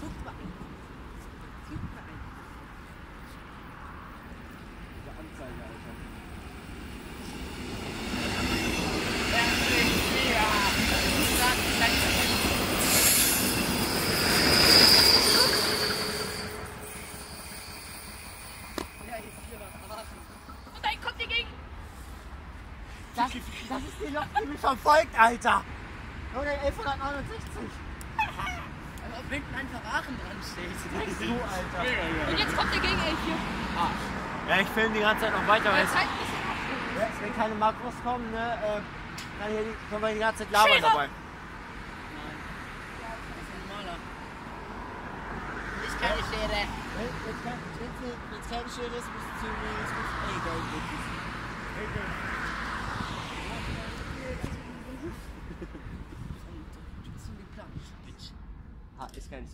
Guck mal an. Guck mal an. Der Anzeige, Alter. Das, das ist die Lok, die mich verfolgt, Alter. Junge, 1169. Ob hinten einfach Aachen dran steht. Du, Alter. Und jetzt kommt der gegen ey, hier. Ja, ich filme die ganze Zeit noch weiter, weil Zeit. Ja, wenn keine Makros kommen, ne, äh, kann hier können wir die ganze Zeit labern Schere! dabei. Nein. Das ist keine Schere. Jetzt, jetzt, kann, jetzt, jetzt keine Schere, es muss zu mir, es muss ey, geil, Und du bist ein